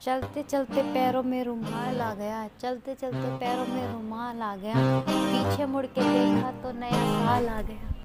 चलते चलते पैरों में रुमाल आ गया चलते चलते पैरों में रुमाल आ गया। पीछे मुड़ के देखा तो नया साल आ गया।